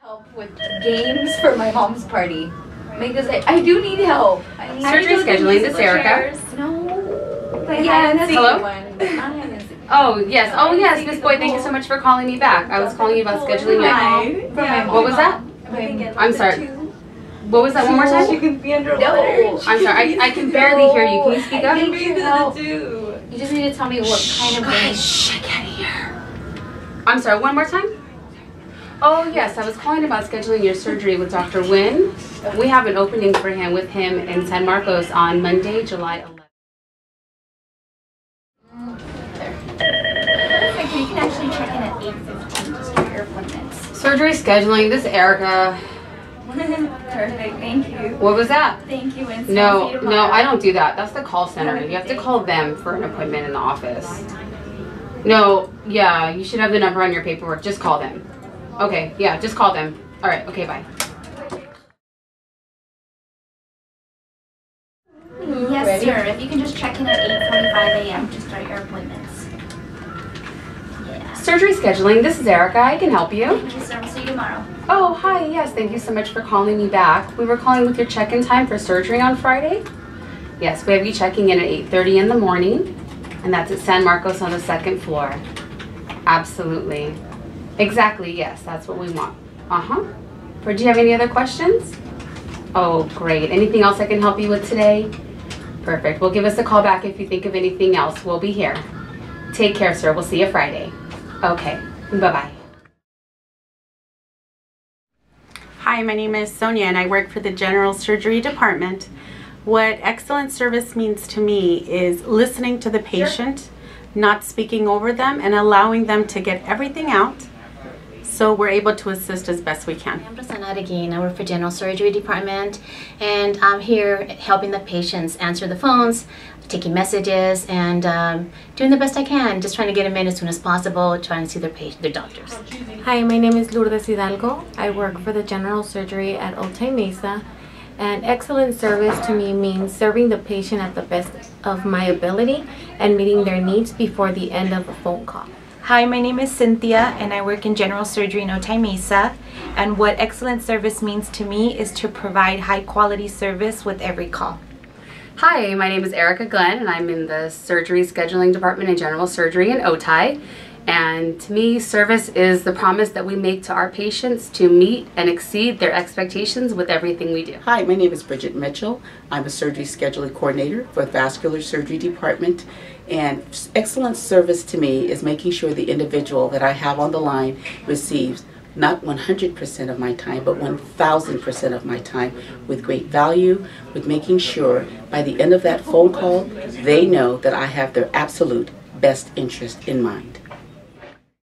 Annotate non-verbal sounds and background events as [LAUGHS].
help with games for my mom's party because I, I do need help. I need Surgery scheduling, this is Erica. No. Play yeah, and that's Hello? one. but not hide and seek. Oh, yes. Oh, yes, Miss the Boyd, thank you so much for calling me back. I was calling you about scheduling my... Hi. For my What was that? My- I'm sorry. What was that one more She time? can be under No. water. I'm sorry, I, I can barely hear you. Can you speak I up? need What your are you help. do? You just need to tell me what kind of games. Shh, I can't hear. I'm sorry, one more time? Oh, yes, I was calling about scheduling your surgery with Dr. Wynn. We have an opening for him with him in San Marcos on Monday, July 11th. Perfect. You can actually check in at 8.15 to start your appointments. Surgery scheduling, this is Erica. [LAUGHS] Perfect. Thank you. What was that? Thank you, Winston. No, you no. I don't do that. That's the call center. You have to call them for an appointment in the office. No, yeah, you should have the number on your paperwork. Just call them. Okay, yeah, just call them. All right, okay, bye. Yes, Ready? sir. If you can just check in at 8.45 a.m. to start your appointments. Yeah. Surgery scheduling, this is Erica. I can help you. Thank you, sir. I'll see you tomorrow. Oh, hi. Yes, thank you so much for calling me back. We were calling with your check-in time for surgery on Friday. Yes, we have you checking in at 8:30 in the morning, and that's at San Marcos on the second floor. Absolutely. Exactly. Yes, that's what we want. Uh-huh. Or do you have any other questions? Oh, great. Anything else I can help you with today? Perfect. Well, give us a call back if you think of anything else. We'll be here. Take care, sir. We'll see you Friday. Okay. Bye-bye. Hi, my name is Sonia and I work for the General Surgery Department. What excellent service means to me is listening to the patient, not speaking over them, and allowing them to get everything out so we're able to assist as best we can. I'm Rosanna Adeguin. I work for General Surgery Department, and I'm here helping the patients answer the phones, taking messages, and um, doing the best I can. Just trying to get them in as soon as possible, trying to see their patient, their doctors. Hi, my name is Lourdes Hidalgo. I work for the general surgery at Otay Mesa. And excellent service to me means serving the patient at the best of my ability and meeting their needs before the end of a phone call. Hi, my name is Cynthia and I work in general surgery in Otay Mesa. And what excellent service means to me is to provide high quality service with every call. Hi, my name is Erica Glenn, and I'm in the surgery scheduling department in general surgery in Otay. And to me, service is the promise that we make to our patients to meet and exceed their expectations with everything we do. Hi, my name is Bridget Mitchell. I'm a surgery scheduling coordinator for the vascular surgery department. And excellent service to me is making sure the individual that I have on the line receives not 100% of my time, but 1000% of my time with great value, with making sure by the end of that phone call, they know that I have their absolute best interest in mind.